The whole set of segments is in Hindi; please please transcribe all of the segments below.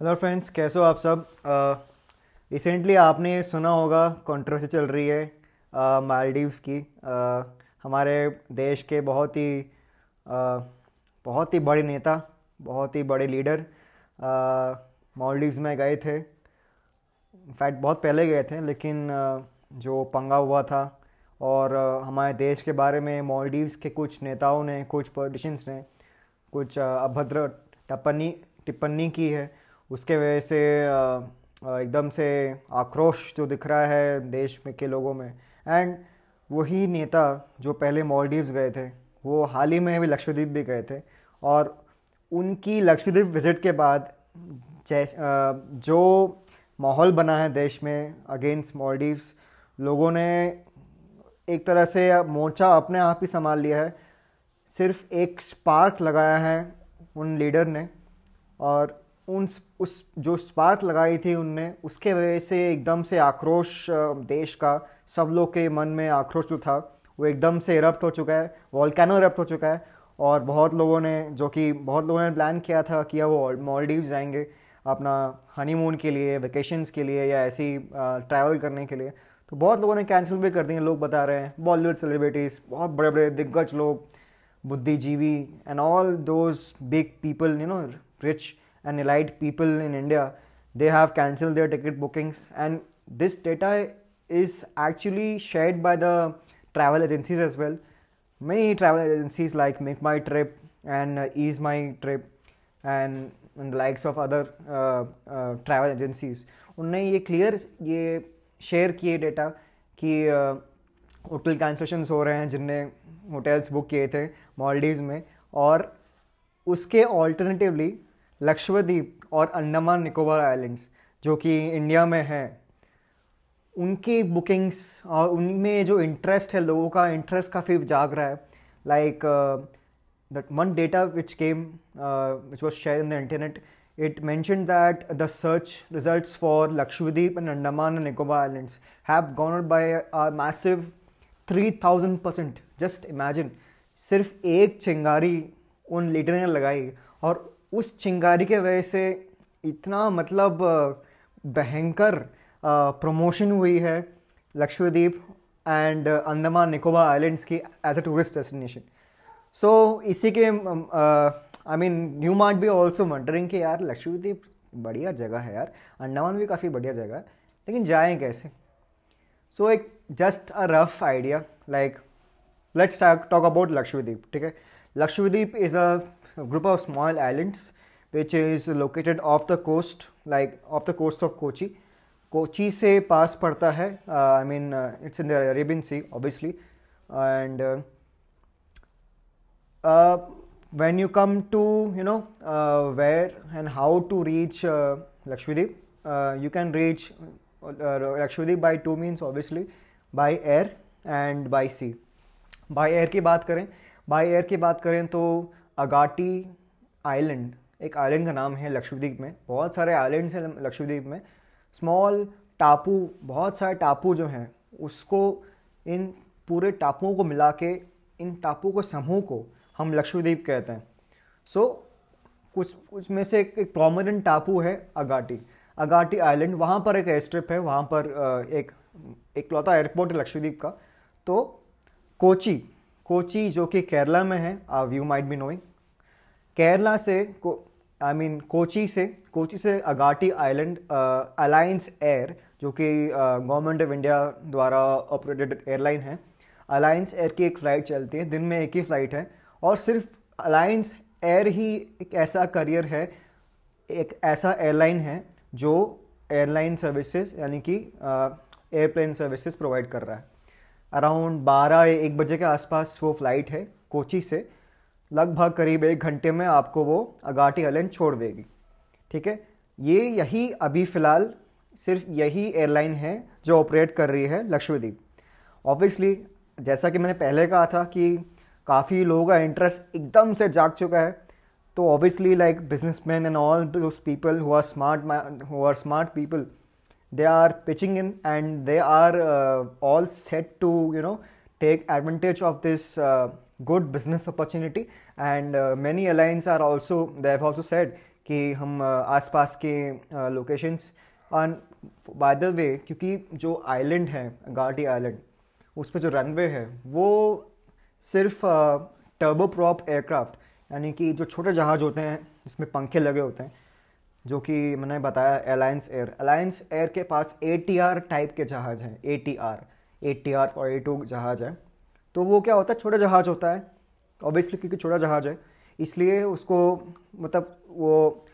हेलो फ्रेंड्स कैसे हो आप सब? रिसेंटली uh, आपने सुना होगा कंट्रोवर्सी चल रही है मालदीव्स uh, की। uh, हमारे देश के बहुत ही uh, बहुत ही बड़े नेता बहुत ही बड़े लीडर मालदीव्स में गए थे। इनफैक्ट बहुत पहले गए थे लेकिन जो पंगा हुआ था और हमारे देश के बारे में मालदीव्स के कुछ नेताओं ने कुछ पॉलिटिशियंस ने कुछ अभद्र टिप्पणी टिप्पणी की है। उसके वजह से एकदम से आक्रोश जो दिख रहा है देश में के लोगों में। एंड वही नेता जो पहले मॉलडीव्स गए थे, वो हाल ही में भी लक्षद्वीप भी गए थे। और उनकी लक्षद्वीप विज़िट के बाद जो माहौल बना है देश में अगेंस्ट मॉलडीव्स लोगों ने एक तरह से मोर्चा अपने आप ही संभाल लिया है। सिर्फ़ एक स्पार्क लगाया है उन लीडर ने। और उन उस, जो स्पार्क लगाई थी उनने, उसके वजह से एकदम से आक्रोश देश का, सब लोग के मन में आक्रोश जो था, वो एकदम से इरप्ट हो चुका है वॉलकैनो इरप्ट हो चुका है, और बहुत लोगों ने, जो कि बहुत लोगों ने प्लान किया था कि वो मॉलडीव जाएँगे, अपना हनीमून के लिए वेकेशंस के लिए, या ऐसी ट्रैवल करने के लिए। तो बहुत लोगों ने कैंसिल भी कर दिए, लोग बता रहे हैं बॉलीवुड सेलिब्रिटीज़ बहुत बड़े बड़े दिग्गज लोग, बुद्धिजीवी and all those big people you know rich and elite people in India, they have cancelled their ticket bookings. And this data is actually shared by the travel agencies as well. Many travel agencies like Make My Trip and uh, Ease My Trip and, and the likes of other uh, uh, travel agencies उनने ये क्लियर ये शेयर किए डेटा कि होटल uh, कैंसलेशंस हो रहे हैं जिनने होटल्स बुक किए थे मॉलडीव में और उसके ऑल्टरनेटिवली लक्षद्वीप और अंडमान निकोबार आइलैंड्स जो कि इंडिया में हैं उनकी बुकिंग्स और उनमें जो इंटरेस्ट है लोगों का इंटरेस्ट काफ़ी जाग रहा है like that one data which came which was share in the internet it mentioned that the search results for Lakshadweep and Andaman and Nicobar Islands have gone up by a massive 3000%. Just imagine, सिर्फ़ एक चिंगारी उन लीडर ने लगाई और उस चिंगारी के वजह से इतना मतलब भयंकर प्रमोशन हुई है लक्षद्वीप एंड अंडमान निकोबार आइलैंड्स की as a tourist destination so इसी के आई मीन न्यू मार्ट भी ऑल्सो वंडरिंग कि यार लक्षद्वीप बढ़िया जगह है यार, अंडमान भी काफ़ी बढ़िया जगह है, लेकिन जाएँ कैसे? सो एक just a rough idea like let's talk about Lakshadweep, ठीक है? Lakshadweep is a group of small islands which is located off the coast like off the coast of Kochi. Kochi से पास पड़ता है I mean it's in the Arabian sea obviously and when you come to you know uh, where and how to reach uh, Lakshadweep, uh, you can reach uh, Lakshadweep by two means obviously by air and by sea. by air की बात करें by air की बात करें तो अगाटी आइलैंड एक आइलैंड का नाम है लक्षद्वीप में बहुत सारे आइलैंड्स हैं लक्षद्वीप में स्मॉल टापू बहुत सारे टापू जो हैं उसको इन पूरे टापुओं को मिला के इन टापू के समूह को हम लक्षद्वीप कहते हैं। सो so, कुछ कुछ में से एक, एक प्रोमिनेंट टापू है अगाटी। अगाटी आइलैंड वहाँ पर एक एयर स्ट्रिप है वहाँ पर एक एक लौता एयरपोर्ट है लक्षद्वीप का। तो कोची कोची, जो कि केरला में है you might be knowing Kerala से को आई मीन कोची से कोची से अगाटी आइलैंड अलायंस एयर जो कि गवर्नमेंट ऑफ़ इंडिया द्वारा ऑपरेटेड एयरलाइन है अलायंस एयर की एक फ़्लाइट चलती है, दिन में एक ही फ़्लाइट है, और सिर्फ़ अलायंस एयर ही एक ऐसा करियर है, एक ऐसा एयरलाइन है, जो एयरलाइन सर्विसेज़ यानी कि एयरप्लेन सर्विसेज़ प्रोवाइड कर रहा है। अराउंड बारह या एक बजे के आसपास वो फ़्लाइट है कोची से। लगभग करीब एक घंटे में आपको वो अगाटी आइलैंड छोड़ देगी। ठीक है? ये यही अभी फ़िलहाल सिर्फ़ यही एयरलाइन है जो ऑपरेट कर रही है लक्षद्वीप। ऑब्वियसली, जैसा कि मैंने पहले कहा था कि काफ़ी लोगों का इंटरेस्ट एकदम से जाग चुका है तो obviously like business man and all those people who are smart who are smart people they are pitching in and they are uh, all set to you know take advantage of this uh, good business opportunity and uh, many airlines are also they have also said कि हम आसपास के लोकेशंस बाय द वे क्योंकि जो आइलैंड है गाटी आइलैंड उस पर जो रनवे है वो सिर्फ़ टर्बो प्रॉप एयरक्राफ्ट यानी कि जो छोटे जहाज़ होते हैं जिसमें पंखे लगे होते हैं जो कि मैंने बताया अलायंस एयर अलायंस एयर के पास एटीआर टाइप के जहाज़ हैं A T R A T R और ए टू जहाज़ है। तो वो क्या होता है? छोटा जहाज़ होता है ऑब्वियसली क्योंकि छोटा जहाज़ है। इसलिए उसको मतलब वो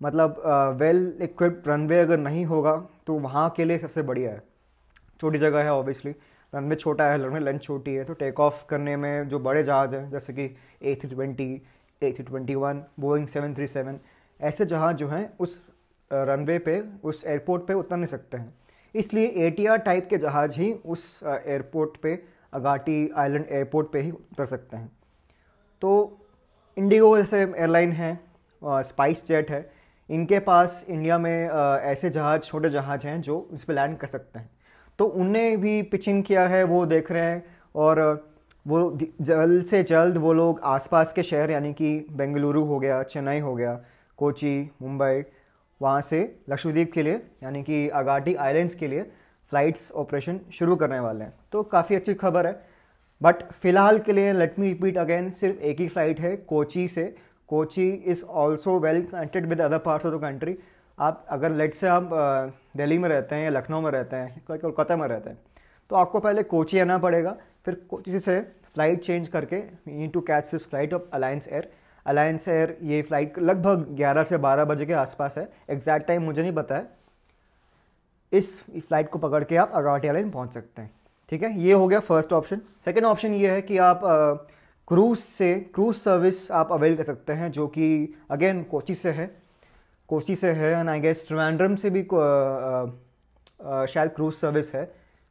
मतलब वेल इक्विप्ड रनवे अगर नहीं होगा तो वहाँ के लिए सबसे बढ़िया है। छोटी जगह है ऑब्वियसली रनवे छोटा है रनवे लेंथ छोटी है तो टेक ऑफ़ करने में जो बड़े जहाज़ हैं, जैसे कि A three twenty A three twenty one Boeing seven three seven ऐसे जहाज़ जो हैं, उस रनवे पे, उस एयरपोर्ट पे उतर नहीं सकते हैं। इसलिए एटीआर टाइप के जहाज़ ही उस एयरपोर्ट पे अगाटी आइलैंड एयरपोर्ट पे ही उतर सकते हैं। तो इंडिगो जैसे एयरलाइन है स्पाइस जेट है। इनके पास इंडिया में ऐसे जहाज़, छोटे जहाज़ हैं जो इस पर लैंड कर सकते हैं। तो उनने भी पिचिंग किया है, वो देख रहे हैं और वो जल्द से जल्द वो लोग आसपास के शहर, यानी कि बेंगलुरु हो गया, चेन्नई हो गया कोची, मुंबई, वहाँ से लक्षद्वीप के लिए, यानी कि अगाटी आइलैंड्स के लिए फ़्लाइट्स ऑपरेशन शुरू करने वाले हैं। तो काफ़ी अच्छी खबर है। बट फ़िलहाल के लिए लेट मी रिपीट अगेन सिर्फ़ एक ही फ़्लाइट है, कोची से। Kochi is also well connected with other parts of the country आप अगर लेट से आप दिल्ली में रहते हैं या लखनऊ में रहते हैं कोलकाता में रहते हैं तो आपको पहले कोची आना पड़ेगा। फिर कोची से फ़्लाइट चेंज करके need to catch this flight of Alliance Air Alliance Air ये फ़्लाइट लगभग 11 से 12 बजे के आसपास है। एग्जैक्ट टाइम मुझे नहीं पता है। इस फ़्लाइट को पकड़ के आप अगाटी एयरलाइन पहुँच सकते हैं। ठीक है? ये हो गया फ़र्स्ट ऑप्शन सेकेंड ऑप्शन ये है कि आप क्रूज़ से क्रूज़ सर्विस आप अवेल कर सकते हैं, जो कि अगेन कोची से है। कोची से है एंड आई गेस ट्रिवेंड्रम से भी शायद क्रूज सर्विस है।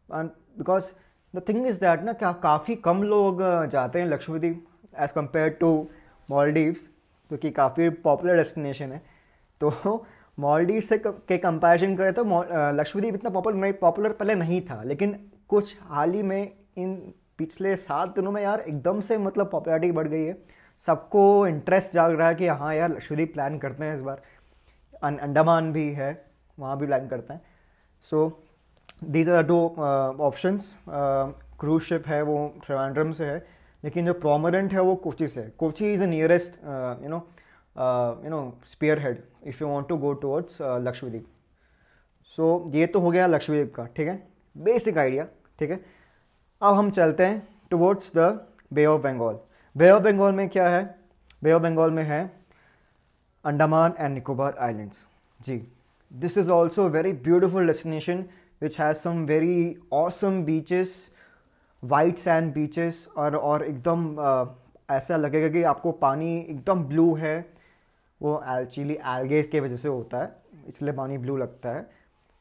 Because the thing is that ना, क्या काफ़ी कम लोग जाते हैं Lakshadweep as compare to Maldives क्योंकि काफ़ी पॉपुलर डेस्टिनेशन है तो मॉलडीव से के कंपैरिजन करें तो लक्षद्वीप इतना पॉपुलर पॉपुलर पहले नहीं था, लेकिन कुछ हाल ही में इन पिछले सात दिनों में यार एकदम से मतलब पॉपुलरिटी बढ़ गई है। सबको इंटरेस्ट जाग रहा है कि हाँ यार, लक्षद्वीप प्लान करते हैं इस बार। अंडमान भी है, वहाँ भी प्लान करते हैं। So these are two options cruise ship है, वो ट्रिवांड्रम से है। लेकिन जो प्रोमरेंट है वो कोची से Kochi is the nearest you know you know spearhead if you want to go towards Lakshadweep so ये तो हो गया लक्षद्वीप का, ठीक है? बेसिक आइडिया ठीक है? अब हम चलते हैं towards the Bay of Bengal Bay of Bengal में क्या है? बे ऑफ़ बंगाल में है Andaman and Nicobar Islands. Ji. This is also very beautiful destination which has some very awesome awesome beaches, sand beaches और और एकदम ऐसा लगेगा कि आपको पानी एकदम ब्लू है। वो एक्चुअली एल्गे की वजह से होता है इसलिए पानी ब्लू लगता है।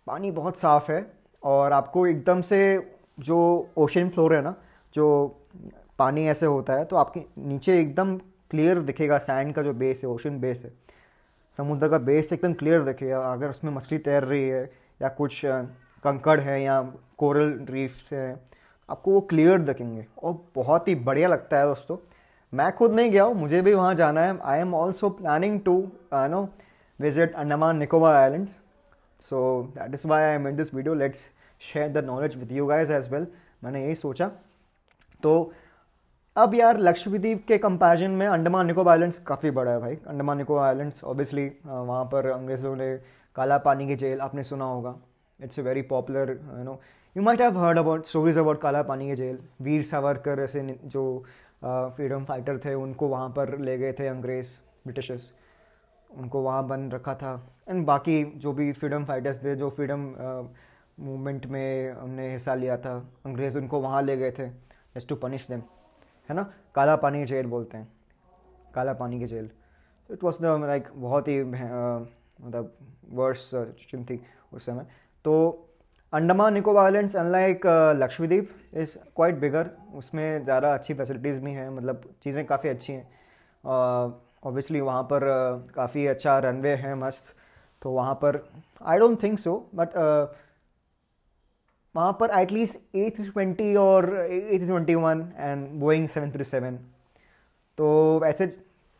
पानी बहुत साफ़ है और आपको एकदम से जो ओशन फ्लोर है ना जो पानी ऐसे होता है तो आपके नीचे एकदम क्लियर दिखेगा सैंड का जो बेस है ओशन बेस है। समुद्र का बेस एकदम क्लियर दिखेगा अगर उसमें मछली तैर रही है या कुछ कंकड़ है या कोरल रीफ्स है आपको वो क्लियर दिखेंगे। और बहुत ही बढ़िया लगता है दोस्तों। मैं खुद नहीं गया हूँ, मुझे भी वहाँ जाना है। I am also planning to know visit Andaman Nicobar islands so that is why I am in this video let's share the knowledge with you guys as well मैंने यही सोचा। तो अब यार, लक्षद्वीप के कंपैरिजन में अंडमान निकोबार आइलैंड्स काफ़ी बड़ा है भाई। अंडमान निकोबार आइलैंड्स ऑब्वियसली वहाँ पर अंग्रेज़ों ने काला पानी की जेल, आपने सुना होगा। It's a very popular you know you might have heard about stories about Kala Pani की जेल वीर सावरकर ऐसे जो फ्रीडम फाइटर थे, उनको वहाँ पर ले गए थे अंग्रेज़, ब्रिटिशर्स। उनको वहाँ बंद रखा था। एंड बाकी जो भी फ्रीडम फाइटर्स थे, जो फ्रीडम मूवमेंट में उनने हिस्सा लिया था, अंग्रेज़ उनको वहाँ ले गए थे जस्ट टू पनिश देम है ना? काला पानी की जेल बोलते हैं। काला पानी की jail it was the like बहुत ही मतलब वर्स सिचुएशन थी उस समय। तो Andaman Nicobar islands unlike Lakshadweep is quite bigger उसमें ज़्यादा अच्छी फैसिलिटीज़ भी हैं मतलब चीज़ें काफ़ी अच्छी हैं। ऑब्वियसली uh, वहाँ पर uh, काफ़ी अच्छा रनवे है मस्त। तो वहाँ पर I don't think so but वहाँ पर at least A three twenty और A three twenty one and Boeing seven three seven तो वैसे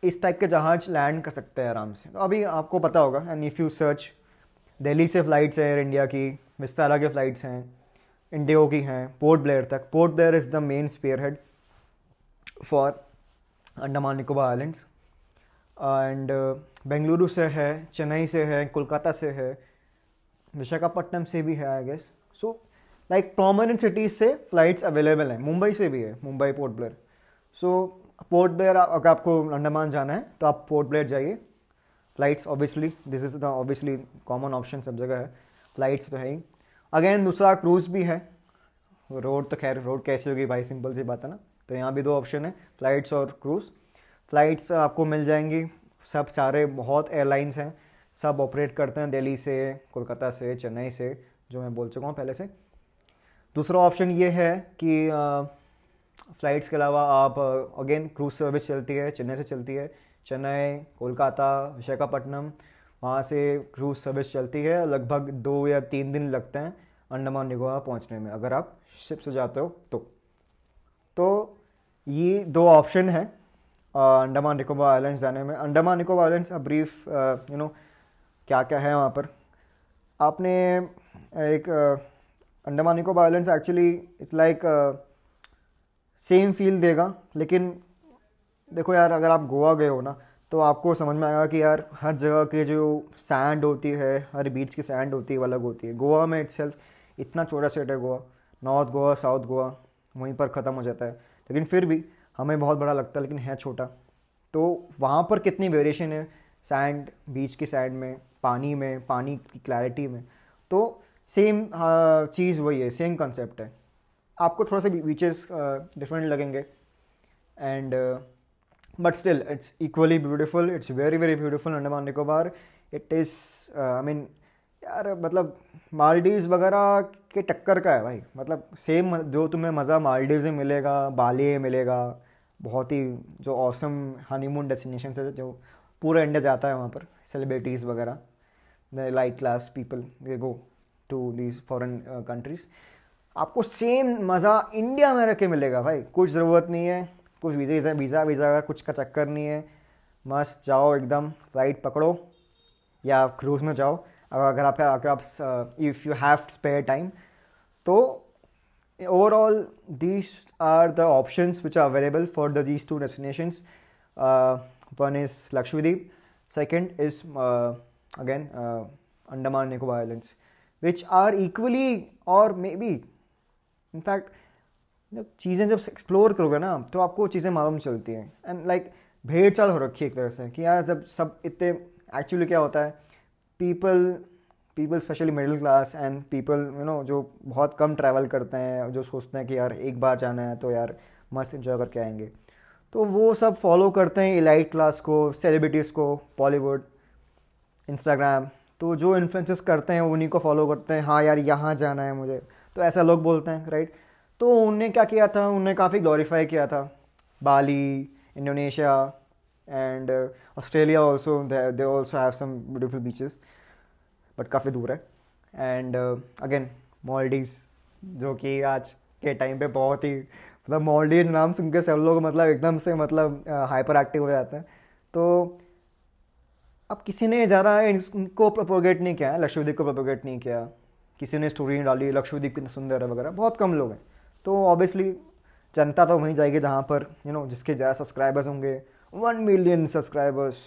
इस टाइप के जहाज़ लैंड कर सकते हैं आराम से। तो अभी आपको पता होगा and if you search Delhi से फ़्लाइट्स हैं एयर इंडिया की विस्तारा के फ़्लाइट्स हैं इंडियो की हैं पोर्ट ब्लेयर तक। Port Blair is the main spearhead for Andaman Nicobar islands and Bengaluru से है चेन्नई से है कोलकाता से है विशाखापट्टनम से भी है I guess so like prominent cities से फ्लाइट्स अवेलेबल हैं। मुंबई से भी है मुंबई पोर्ट ब्लेयर सो पोर्ट ब्लेयर अगर आपको अंडमान जाना है तो आप पोर्ट ब्लेयर जाइए। Flights obviously this is the obviously common option सब जगह है। फ्लाइट्स तो है ही। अगेन दूसरा क्रूज़ भी है। रोड तो खैर रोड कैसी होगी भाई? सिंपल सी बात है ना? तो यहाँ भी दो ऑप्शन है। फ्लाइट्स और क्रूज़ फ्लाइट्स आपको मिल जाएँगी। सब सारे बहुत एयरलाइंस हैं। सब ऑपरेट करते हैं दिल्ली से, कोलकाता से, चेन्नई से, जो मैं बोल चुका हूँ पहले से। दूसरा ऑप्शन ये है कि फ़्लाइट्स के अलावा आप अगेन क्रूज़ सर्विस चलती है, चेन्नई से चलती है। चेन्नई, कोलकाता, विशाखापट्टनम, वहाँ से क्रूज़ सर्विस चलती है। लगभग दो या तीन दिन लगते हैं अंडमान निकोबार पहुँचने में। अगर आप शिप से जाते हो तो। तो ये दो ऑप्शन है अंडमान निकोबार आइलैंड्स जाने में। Andaman Nicobar islands a brief you know क्या क्या है वहाँ पर? आपने एक Andaman Nicobar islands actually it's like same feel देगा, लेकिन देखो यार, अगर आप गोवा गए हो ना तो आपको समझ में आएगा कि यार, हर जगह के जो सैंड होती है, हर बीच की सैंड होती है, वो अलग होती है। गोवा में इट्स इतना छोटा सेट है गोवा। नॉर्थ गोवा साउथ गोवा, वहीं पर ख़त्म हो जाता है। लेकिन फिर भी हमें बहुत बड़ा लगता है, लेकिन है छोटा। तो वहाँ पर कितनी वेरिएशन है सैंड बीच की सैंड में, पानी में, पानी की क्लैरिटी में? तो सेम चीज़ वही है सेम कंसेप्ट है। आपको थोड़ा सा बीचेस डिफरेंट लगेंगे। And but still it's equally beautiful it's very very beautiful Andaman Nicobar it is I mean यार मतलब मालदीव्स वगैरह के टक्कर का है भाई। मतलब सेम जो तुम्हें मज़ा मालदीव्स में मिलेगा बाली में मिलेगा, बहुत ही जो औसम हनीमून डेस्टिनेशन है, जो पूरा इंडिया जाता है वहाँ पर सेलिब्रिटीज़ वगैरह the light class people they go to these foreign countries आपको सेम मज़ा इंडिया में रह के मिलेगा भाई। कुछ ज़रूरत नहीं है। कुछ वीज़ा वीज़ा वीज़ा का कुछ का चक्कर नहीं है। मस्त जाओ एकदम फ़्लाइट पकड़ो, या क्रूज़ में जाओ। अगर अगर आप अगर आप if you have spare time तो overall these are the options which are available for the these two destinations one is Lakshadweep second is again Andaman Nicobar islands which are equally और मे बी इनफैक्ट चीज़ें जब एक्सप्लोर करोगे ना तो आपको चीज़ें मालूम चलती हैं। एंड लाइक भेड़ चाल हो रखी है एक तरह से कि यार जब सब इतने एक्चुअली क्या होता है people people specially middle class and people you know जो बहुत कम ट्रैवल करते हैं, जो सोचते हैं कि यार एक बार जाना है तो यार मस्त इन्जॉय करके आएँगे। तो वो सब फॉलो करते हैं इलाइट क्लास को सेलिब्रिटीज़ को बॉलीवुड इंस्टाग्राम तो जो इन्फ्लुएंसेस करते हैं, उन्हीं को फॉलो करते हैं। हाँ यार, यहाँ जाना है मुझे। तो ऐसा लोग बोलते हैं राइट तो उनने क्या किया था? उनने काफ़ी ग्लोरीफाई किया था। Bali Indonesia and Australia also they also have some beautiful beaches but काफ़ी दूर है। एंड अगेन मॉलडीव्स जो कि आज के टाइम पे बहुत ही मतलब मॉलडीव नाम सुन के सब लोग मतलब एकदम से मतलब हाइपर uh, एक्टिव हो जाते हैं। तो अब किसी ने ज़्यादा इनको प्रोपोगेट नहीं किया है लक्षद्वीप को प्रोपोगेट नहीं किया। किसी ने स्टोरी नहीं डाली लक्षद्वीप कितना सुंदर है वगैरह बहुत कम लोग हैं। तो ऑब्वियसली जनता तो वहीं जाएगी जहाँ पर यू you नो know, जिसके ज़्यादा सब्सक्राइबर्स होंगे। One million subscribers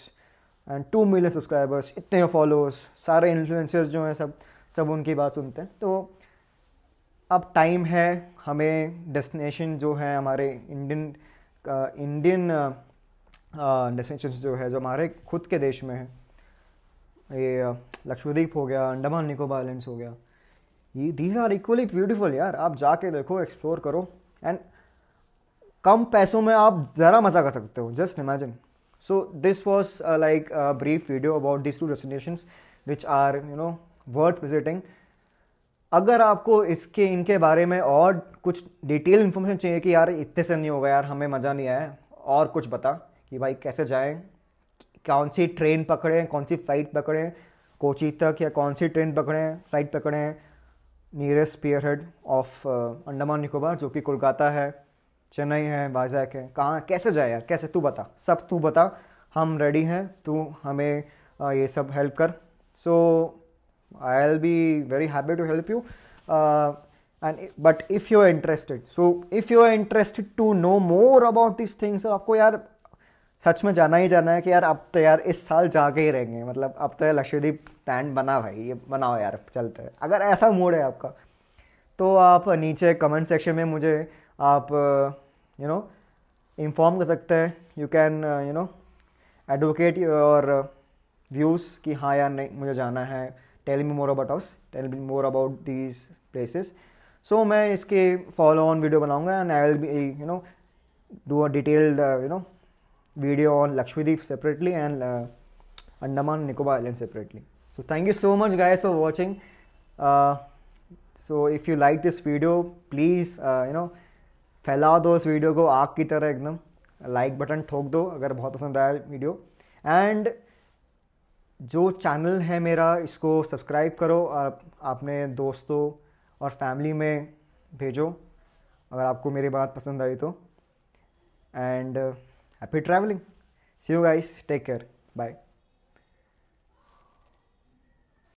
and two million subscribers इतने फॉलोअर्स सारे इन्फ्लुएंसर्स जो हैं सब सब उनकी बात सुनते हैं। तो अब टाइम है हमें डेस्टिनेशन जो है हमारे इंडियन इंडियन डेस्टिनेशन जो है जो हमारे खुद के देश में है। ये लक्षद्वीप हो गया अंडमान निकोबार आइलैंड्स हो गया। ये दीज आर इक्वली ब्यूटीफुल यार आप जाके देखो एक्सप्लोर करो एंड कम पैसों में आप ज़रा मज़ा कर सकते हो just imagine so this was like brief video about this two destinations which are you know worth visiting अगर आपको इसके, इनके बारे में और कुछ डिटेल इन्फॉर्मेशन चाहिए कि यार, इतने से नहीं होगा यार, हमें मज़ा नहीं आया, और कुछ बता कि भाई कैसे जाएँ, कौन सी ट्रेन पकड़ें, कौन सी फ़्लाइट पकड़ें, कोची तक या कौन सी ट्रेन पकड़ें फ़्लाइट पकड़ें nearest spearhead of Andaman Nicobar जो कि कोलकाता है चेन्नई है वाजैक है। कहाँ कैसे जाए यार? कैसे? तू बता। सब तू बता। हम रेडी हैं। तू हमें uh, ये सब हेल्प कर। So I'll be very happy to help you and but if you are interested so if you are interested to know more about this things आपको यार सच में जाना ही जाना है कि यार अब तो यार इस साल जाके ही रहेंगे। मतलब अब तो यार लक्षद्वीप टैंड बना भाई, ये बनाओ यार, चलते हैं। अगर ऐसा मूड है आपका तो आप नीचे कमेंट सेक्शन में मुझे आप यू नो इन्फॉर्म कर सकते हैं। You can you know advocate your views कि हाँ यार, नहीं, मुझे जाना है। Tell me more about house tell me more about these places so मैं इसके फॉलो ऑन वीडियो बनाऊँगा and I will be you know do a detailed you know video on Lakshadweep separately and Andaman Andaman island separately. so thank you so much guys for watching. So if you like this video please you know फैला दो इस वीडियो को आग की तरह एकदम। लाइक बटन ठोक दो अगर बहुत पसंद आया वीडियो एंड जो चैनल है मेरा, इसको सब्सक्राइब करो और अपने दोस्तों और फैमिली में भेजो अगर आपको मेरी बात पसंद आई तो। And happy travelling see you guys take care bye